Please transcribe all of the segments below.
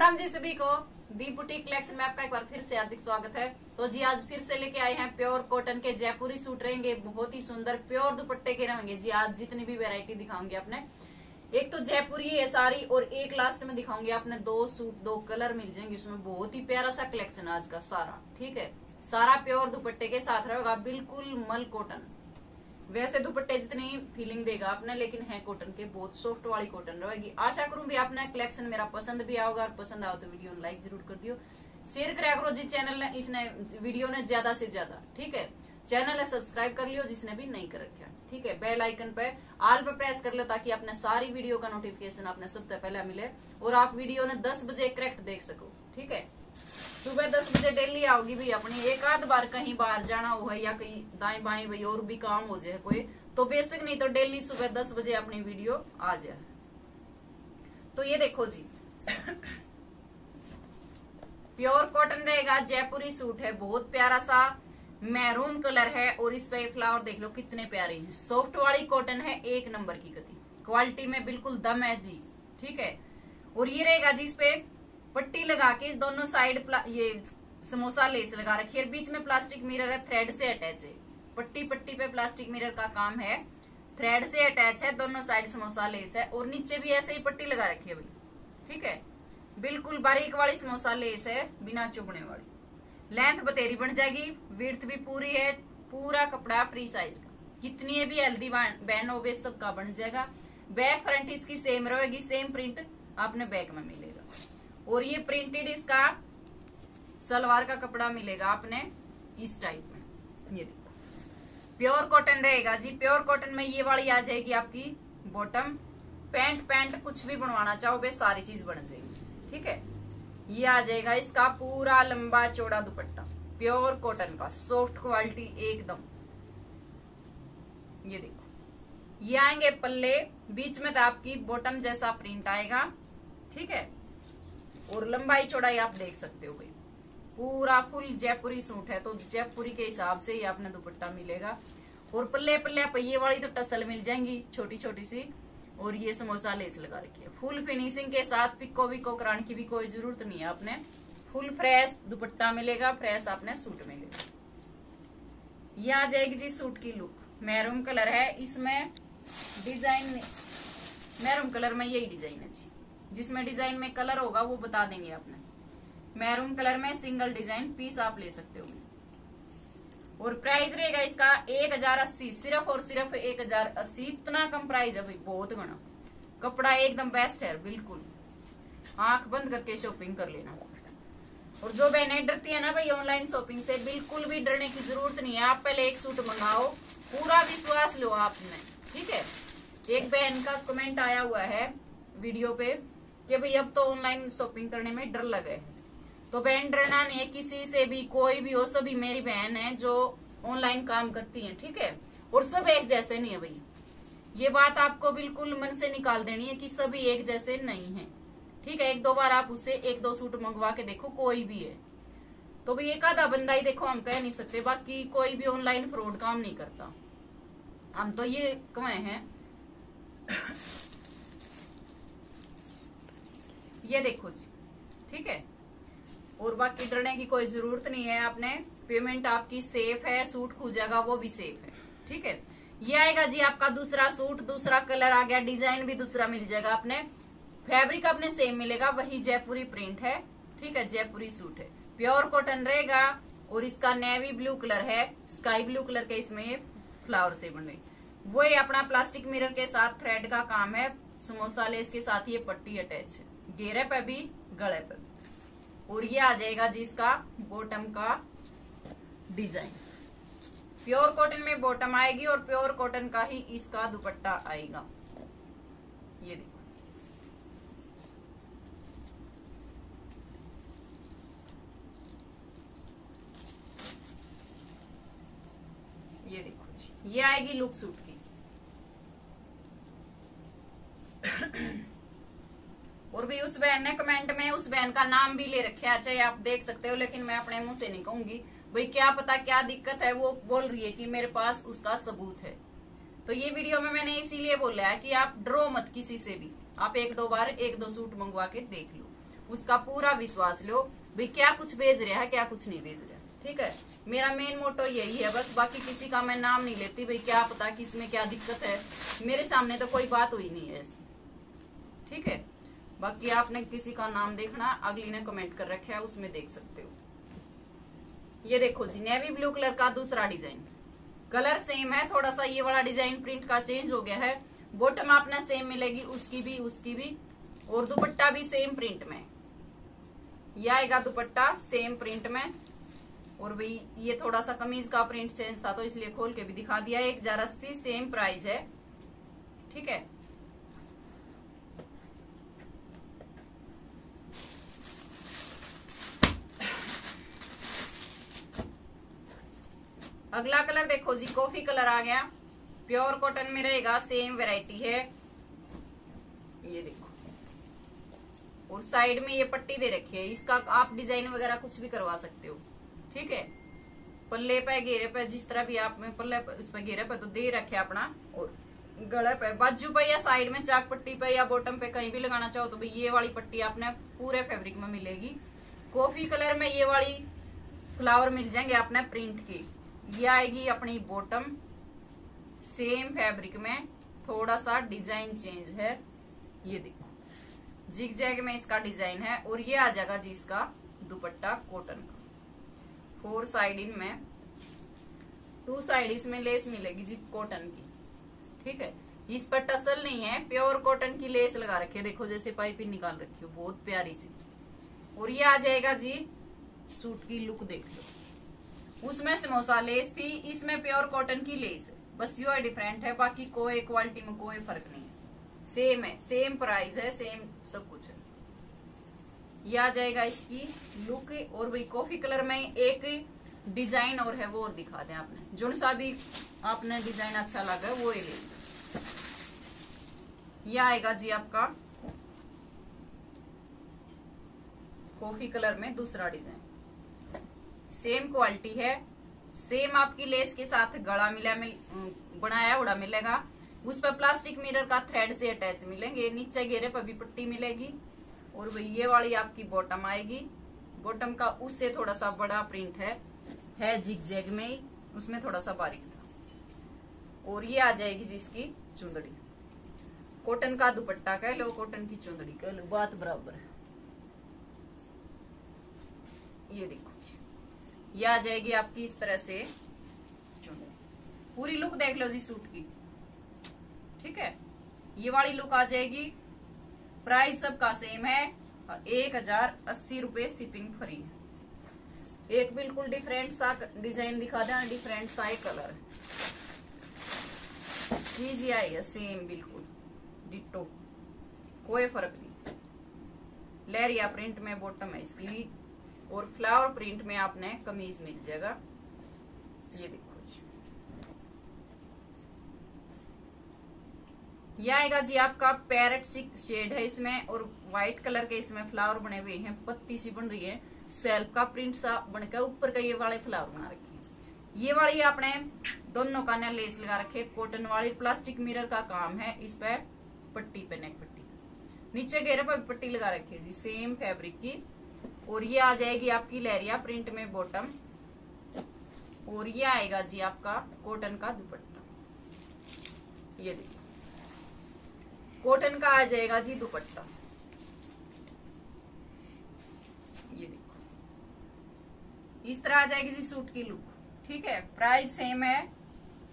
राम जी सभी को दी boutique collection में आपका एक बार फिर से हार्दिक स्वागत है। तो जी, आज फिर से लेके आए हैं प्योर कॉटन के जयपुरी सूट रहेंगे, बहुत ही सुंदर प्योर दुपट्टे के रहेंगे। जी, आज जितनी भी वैरायटी दिखाऊँगी आपने, एक तो जयपुरी है सारी और एक लास्ट में दिखाऊँगी आपने, दो सूट, दो कलर मिल जाएँगे, उसमें बहुत ही प्यारा सा कलेक्शन आज का सारा, ठीक है? सारा प्योर दुपट्टे के साथ रहेगा, बिल्कुल मल कॉटन वैसे दुपट्टे जितनी फीलिंग देगा आपने, लेकिन है कॉटन के, बहुत सॉफ्ट वाली कॉटन रहेगी। आशा करूँ भी आपने कलेक्शन मेरा पसंद भी आओगा और पसंद आओ तो वीडियो लाइक ज़रूर कर दियो। शेयर करा करो जी चैनल ने, इसने वीडियो ने ज़्यादा से ज़्यादा, ठीक है? चैनल है सब्सक्राइब कर लियो, जिसने भी नहीं कर रखा, ठीक है? बेल आइकन पे आल पे प्रेस कर लो ताकि अपने सारी वीडियो का नोटिफिकेशन आपने सबसे पहले मिले, और आप वीडियो ने दस बजे करेक्ट देख सको, ठीक है? सुबह दस बजे डेली आओगी भी अपनी, एक आध बार कहीं बाहर जाना हो या कहीं दाएँ बाएँ भाई और भी काम हो जाए कोई तो बेसिक नहीं तो डेली सुबह दस बजे अपनी वीडियो आ जाए। तो ये देखो जी। प्योर कॉटन रहेगा, जयपुरी सूट है, बहुत प्यारा सा, मैरून कलर है और इस पे फ्लावर देख लो कितने प्यारे हैं। सॉफ्ट वाली कॉटन है, एक नंबर की गति। क्वालिटी में बिल्कुल दम है जी, ठीक है? और ये रहेगा जी इस पे पट्टी लगा के दोनों साइड ये समोसा लेस लगा रखी है। बीच में प्लास्टिक मिरर है थ्रेड से अटैच है। पट्टी पट्टी पे प्लास्टिक मिरर का काम है। थ्रेड से अटैच है, दोनों साइड समोसा लेस है। और नीचे भी ऐसे ही पट्टी लगा रखी है भाई। ठीक है? बिल्कुल बारीक वाली समोसा लेस है, बिना चुभने वाली। लेंथ बतेरी बन जाएगी। विर्थ भी पूरी है। पूरा कपड़ा फ्री साइज़ का। कितनी भी हेल्दी बैन हो सबका बन जाएगा। बैक फ्रंट इसकी सेम रहेगी सेम प्रिंट आपने बैक में मिलेगा। और ये प्रिंटेड इसका सलवार का कपड़ा मिलेगा आपने इस टाइप में। ये देखो। प्योर कॉटन रहेगा जी। प्योर कॉटन में ये वाली आ जाएगी आपकी बॉटम पैंट पैंट कुछ भी बनवाना चाहोगे, सारी चीज़ बन जाएगी। ठीक है? ये आ जाएगा इसका पूरा लंबा चौड़ा दुपट्टा। प्योर कॉटन का। सॉफ्ट क्वालिटी एकदम। ये देखो। ये आएँगे पल्ले। बीच में तो आपकी बॉटम जैसा प्रिंट आएगा। ठीक है? और लंबाई चौड़ाई आप देख सकते हो भाई। पूरा फुल जयपुरी सूट है तो जयपुरी के हिसाब से ही आपने दुपट्टा मिलेगा। और पल्ले पल्ले पहिए वाली तो टसल मिल जाएँगी, छोटी छोटी सी। और ये समोसा लेस लगा रखी है। फुल फिनिशिंग के साथ पिको विको कराने की भी कोई ज़रूरत नहीं है आपने। फुल फ्रेश दुपट्टा मिलेगा फ्रेश आपने सूट मिलेगा। ये आ जाएगी जी सूट की लुक मैरून कलर है, इसमें डिज़ाइन मैरून कलर में यही डिज़ाइन है जी। जिसमें डिज़ाइन में कलर होगा, वो बता देंगे आपने। मैरून कलर में सिंगल डिज़ाइन पीस आप ले सकते हो। और प्राइस रहेगा इसका एक हज़ार अस्सी, सिर्फ़ और सिर्फ़ एक हज़ार अस्सी। इतना कम प्राइस है भाई, बहुत गणा। कपड़ा एकदम बेस्ट है, बिल्कुल। आँख बंद करके शॉपिंग कर लेना। और जो बहने डरती है ना भाई ऑनलाइन शॉपिंग से, बिल्कुल भी डरने की ज़रूरत नहीं है। आप पहले एक सूट मंगाओ, पूरा विश्वास लो आपने। ठीक है? एक बहन का कमेंट आया हुआ है वीडियो पे। कि भाई अब तो ऑनलाइन शॉपिंग करने में डर लगे तो बहन डरना नहीं है, किसी से भी, कोई भी हो, सभी मेरी बहन है जो ऑनलाइन काम करती है, ठीक है? और सब एक जैसे नहीं है भाई। ये बात आपको बिल्कुल मन से निकाल देनी है कि सभी एक जैसे नहीं है। ठीक है, एक दो बार आप उससे एक दो सूट मंगवा के देखो, कोई भी है। तो भाई एक आधा बंदा ही देखो, हम कह नहीं सकते, बाकी कोई भी ऑनलाइन फ्रॉड काम नहीं करता। हम तो ये कमाए हैं ये देखो जी, ठीक है? और बाकी डरने की कोई ज़रूरत नहीं है, आपने पेमेंट आपकी सेफ़ है सूट जाएगा वो भी सेफ़ है, ठीक है? ये आएगा जी आपका दूसरा सूट दूसरा कलर आ गया डिज़ाइन भी दूसरा मिल जाएगा, आपने फैब्रिक अपने सेम मिलेगा, वही जयपुरी प्रिंट है, ठीक है? जयपुरी सूट है। प्योर कॉटन रहेगा और इसका नेवी ब्लू कलर है स्काई ब्लू कलर के इसमें फ्लावर से बने। वही अपना प्लास्टिक मिरर के साथ थ्रेड का काम है, समोसा लेस के साथ ये पट्टी अटैच है। घेरे पे भी, गले पे भी। और ये आ जाएगा जी इसका बॉटम का डिज़ाइन प्योर कॉटन में बॉटम आएगी और प्योर कॉटन का ही इसका दुपट्टा आएगा। ये देखो। ये देखो जी, ये आएगी लुक सूट की और भी उस बहन ने कमेंट में उस बहन का नाम भी ले रखे चाहे आप देख सकते हो, लेकिन मैं अपने मुँह से नहीं कहूँगी। भाई, क्या पता क्या दिक्कत है? वो बोल रही है कि मेरे पास उसका सबूत है। तो ये वीडियो में मैंने इसीलिए बोला है कि आप ड्रो मत किसी से भी। आप एक दो बार एक दो सूट मंगवा के देख लो। उसका पूरा विश्वास लो। भाई, क्या कुछ भेज रहा है, क्या कुछ नहीं भेज रहा ठीक है? मेरा मेन मोटो यही है बस। बाकी किसी का मैं नाम नहीं लेती। भाई, क्या पता कि इसमें क्या दिक्कत है। मेरे सामने तो कोई बात हुई नहीं है ऐसी। ठीक है? बाकी आपने किसी का नाम देखना, अगली ने कमेंट कर रखा है, उसमें देख सकते हो। ये देखो जी नेवी ब्लू कलर का दूसरा डिज़ाइन कलर सेम है, थोड़ा सा ये वाला डिज़ाइन प्रिंट का चेंज हो गया है। बॉटम आपने सेम मिलेगी, उसकी भी उसकी भी। और दुपट्टा भी सेम प्रिंट में। यह आएगा दुपट्टा सेम प्रिंट में। और भाई, ये थोड़ा सा कमीज का प्रिंट चेंज था तो इसलिए खोल के भी दिखा दिया एक हज़ार अस्सी सेम प्राइस है। ठीक है? अगला कलर देखो जी, कॉफ़ी कलर आ गया। प्योर कॉटन में रहेगा, सेम वेराइटी है। ये देखो। और साइड में ये पट्टी दे रखी है। इसका आप डिज़ाइन वगैरह कुछ भी करवा सकते हो। ठीक है? पल्ले पे, घेरे पे, जिस तरह भी आप में पल्ले पे उस पे घेरे पे तो दे रखे अपना। और गले पे, बाजू पे या साइड में चाक पट्टी पे या बॉटम पे कहीं भी लगाना चाहो तो भाई ये वाली पट्टी आपने पूरे फैब्रिक में मिलेगी। कॉफ़ी कलर में ये वाली फ्लावर मिल जाएँगे आपने प्रिंट की। ये आएगी अपनी बॉटम सेम फैब्रिक में, थोड़ा सा डिज़ाइन चेंज है, ये देखो। जिग जैग में इसका डिज़ाइन है, और ये आ जाएगा जी इसका दुपट्टा कॉटन का। फोर साइड इन में टू साइड इसमें लेस मिलेगी जी कॉटन की, ठीक है? इस पर टसल नहीं है प्योर कॉटन की लेस लगा रखी है, देखो जैसे पाइपिंग निकाल रखी हो, बहुत प्यारी सी। और ये आ जाएगा जी सूट की लुक देख लो। उसमें समोसा लेस थी, इसमें प्योर कॉटन की लेस। बस यू है डिफरेंट है, बाकी कोई क्वालिटी में कोई फ़र्क नहीं है। सेम है सेम प्राइस है सेम सब कुछ है। ये आ जाएगा इसकी लुक और वही कॉफ़ी कलर में एक डिज़ाइन और है, वो और दिखा दें आपने। जो सा भी आपने डिज़ाइन अच्छा लगा वो ही ले आएगा जी आपका कॉफ़ी कलर में दूसरा डिज़ाइन सेम क्वालिटी है, सेम आपकी लेस के साथ गड़ा मिला मिल बनाया, उड़ा मिलेगा। उस पर प्लास्टिक मिरर का थ्रेड से अटैच मिलेंगे, नीचे घेरे पर भी पट्टी मिलेगी, और वही ये वाली आपकी बॉटम आएगी। बॉटम का उससे थोड़ा सा बड़ा प्रिंट है है जिग जैग में उसमें थोड़ा सा बारीक था। और ये आ जाएगी जी इसकी चुंदड़ी। कॉटन का दुपट्टा कह लो कॉटन की चुंदड़ी कह लो, बात बराबर है। ये देखो। ये आ जाएगी आपकी इस तरह से। पूरी लुक देख लो जी सूट की। ठीक है? ये वाली लुक आ जाएगी। प्राइस सबका सेम है एक हज़ार अस्सी रुपए शिपिंग फ्री है। एक बिल्कुल डिफरेंट सा डिज़ाइन दिखा देना डिफरेंट सा कलर चीज़ आई है सेम बिल्कुल। डिटो कोई फ़र्क नहीं। लेरिया प्रिंट में बॉटम है इसकी। और फ्लावर प्रिंट में आपने कमीज मिल जाएगा। ये देखो जी। ये आएगा जी आपका पैरट शेड है इसमें और व्हाइट कलर के इसमें फ्लावर बने हुए हैं। पत्ती सी बन रही है। सेल्फ का प्रिंट सा बनकर ऊपर का ये वाले फ्लावर बना रखे ये वाली आपने दोनों का लेस लगा रखे कॉटन वाली प्लास्टिक मिरर का काम है। इस पे पट्टी पे नेक पट्टी। नीचे घेरे पर पट्टी लगा रखी है जी। सेम फैब्रिक की। और ये आ जाएगी आपकी लहरिया प्रिंट में बॉटम। और ये आएगा जी आपका कॉटन का दुपट्टा। ये देखिए। कॉटन का आ जाएगा जी दुपट्टा। ये देखो इस तरह आ जाएगी जी सूट की लुक। ठीक है? प्राइस सेम है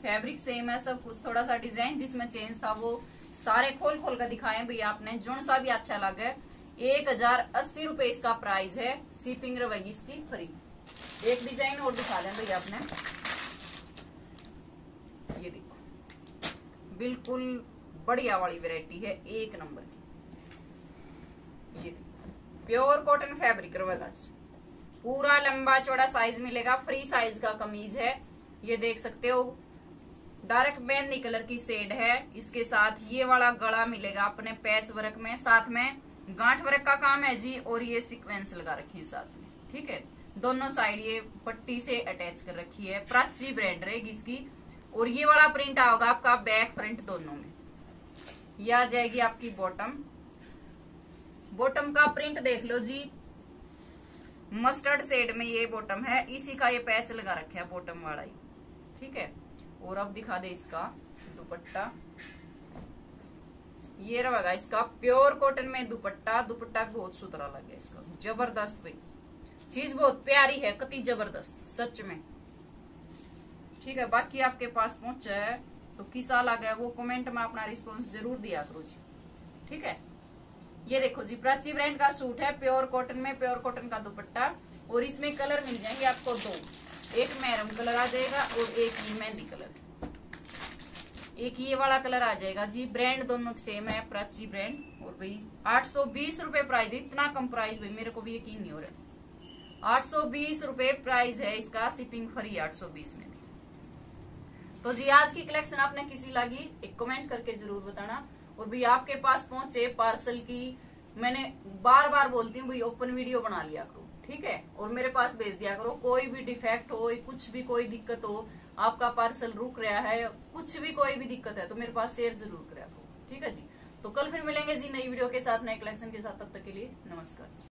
फैब्रिक सेम है, सब कुछ। थोड़ा सा डिज़ाइन जिसमें चेंज था वो सारे खोल खोल कर दिखाए। भैया आपने जो सा भी अच्छा लगे एक हज़ार अस्सी रुपए इसका प्राइस है। सीपिंग रहेगी इसकी फ्री एक डिज़ाइन और दिखा दें भैया आपने ये देखो। बिल्कुल बढ़िया वाली वेराइटी है, एक नंबर की। ये प्योर कॉटन फैब्रिक रवाज पूरा लंबा चौड़ा साइज़ मिलेगा। फ्री साइज़ का कमीज है। ये देख सकते हो। डार्क मेहंदी कलर की सेड है। इसके साथ ये वाला गला मिलेगा अपने पैच वर्क में, साथ में गांठ वर्क का काम है जी, और ये सीक्वेंस लगा रखी है साथ में, ठीक है? दोनों साइड ये पट्टी से अटैच कर रखी है, प्राची ब्रेड रहेगी इसकी, और ये वाला प्रिंट आओगा आपका बैक फ्रंट दोनों में। ये आ जाएगी आपकी बॉटम बॉटम का प्रिंट देख लो जी। मस्टर्ड शेड में ये बॉटम है, इसी का ये पैच लगा रखे है बॉटम वाला ही, ठीक है? और अब दिखा दे इसका दुपट्टा। ये रहेगा इसका प्योर कॉटन में दुपट्टा दुपट्टा बहुत सुथरा लगे इसका। ज़बरदस्त भाई। चीज़ बहुत प्यारी है, कति ज़बरदस्त, सच में। ठीक है, बाकी आपके पास पहुँचा है तो किसा लगा वो कमेंट में अपना रिस्पॉन्स ज़रूर दिया करो जी। ठीक है? ये देखो जी, प्राची ब्रांड का सूट है, प्योर कॉटन में प्योर कॉटन का दुपट्टा, और इसमें कलर मिल जाएँगे आपको दो। एक मैरून कलर आ जाएगा, और एक ही मेहंदी कलर। एक ये वाला कलर आ जाएगा जी ब्रांड दोनों सेम है प्राची ब्रांड और भाई, आठ सौ बीस रूपए प्राइस है, इतना कम प्राइस भाई, मेरे को भी यकीन नहीं हो रहा। आठ सौ बीस रूपए प्राइस है इसका शिपिंग फ्री आठ सौ बीस में। तो जी, आज की कलेक्शन आपने किसी लगी, एक कमेंट करके ज़रूर बताना। और भाई, आपके पास पहुँचे पार्सल की, मैंने बार बार बोलती हूँ, भाई ओपन वीडियो बना लिया करो, ठीक है? और मेरे पास भेज दिया करो, कोई भी डिफेक्ट हो, कुछ भी, कोई दिक्कत हो आपका पार्सल रुक रहा है, कुछ भी कोई भी दिक्कत है तो मेरे पास शेयर ज़रूर करे आपको। ठीक है जी? तो कल फिर मिलेंगे जी नई वीडियो के साथ, नए कलेक्शन के साथ, तब तक के लिए नमस्कार